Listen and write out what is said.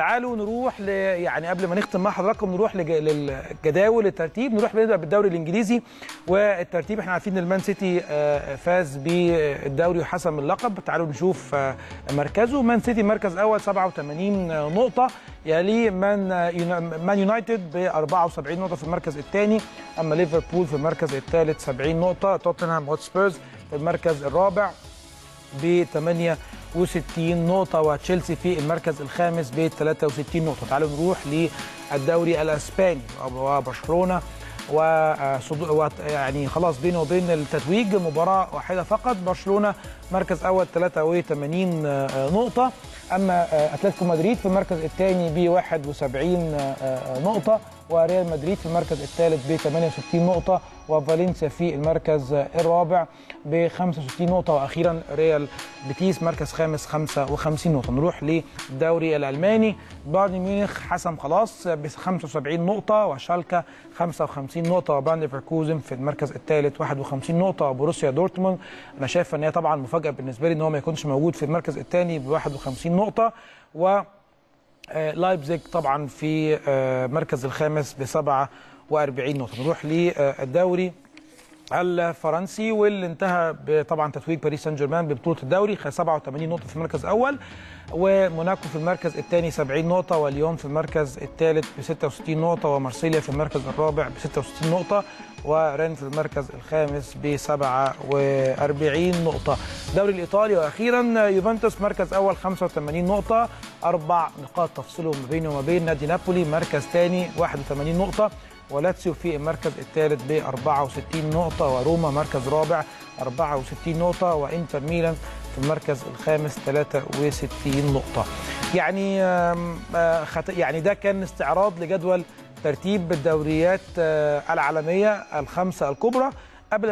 تعالوا نروح ل يعني قبل ما نختم مع حضراتكم نروح لج... للجداول الترتيب. نروح بنبدأ بالدوري الإنجليزي والترتيب إحنا عارفين إن المان سيتي آه، فاز بالدوري وحسم اللقب. تعالوا نشوف آه، مركزه. مان سيتي مركز أول 87 نقطة. يليه مان مان يونايتد ب 74 نقطة في المركز الثاني. أما ليفربول في المركز الثالث 70 نقطة. توتنهام هوتسبيرز في المركز الرابع. ب 68 نقطة وتشيلسي في المركز الخامس ب 63 نقطة. تعالوا نروح للدوري الأسباني وبرشلونة. و... يعني خلاص بينه وبين التتويج مباراة واحدة فقط. برشلونة مركز أول 83 نقطة. أما أتلتيكو مدريد في المركز الثاني ب 71 نقطة. وريال مدريد في المركز الثالث ب 68 نقطة وفالنسيا في المركز الرابع ب 65 نقطة وأخيرا ريال بيتيس مركز خامس 55 نقطة. نروح للدوري الألماني. بايرن ميونخ حسم خلاص ب 75 نقطة وشالكا 55 نقطة وبايرن ليفركوزن في المركز الثالث 51 نقطة وبروسيا دورتموند. أنا شايف إن هي طبعا مفاجأة بالنسبة لي إن هو ما يكونش موجود في المركز الثاني ب 51 نقطة و لايبزيج طبعا في آه، مركز الخامس ب 47 نقطة. نروح للدوري. الفرنسي واللي انتهى طبعا تتويج باريس سان جيرمان ببطولة الدوري خ- 87 نقطة في المركز الأول وموناكو في المركز الثاني 70 نقطة وليون في المركز الثالث ب 66 نقطة ومارسيليا في المركز الرابع ب 66 نقطة ورين في المركز الخامس ب 47 نقطة. الدوري الإيطالي وأخيرا يوفنتوس مركز أول 85 نقطة أربع نقاط تفصلهم ما بينه وما بين نادي نابولي مركز ثاني 81 نقطة ولاتسيو في المركز الثالث ب 64 نقطة وروما مركز رابع 64 نقطة وإنتر ميلان في المركز الخامس 63 نقطة. يعني آه، يعني ده كان استعراض لجدول ترتيب الدوريات آه، العالمية الخمسة الكبرى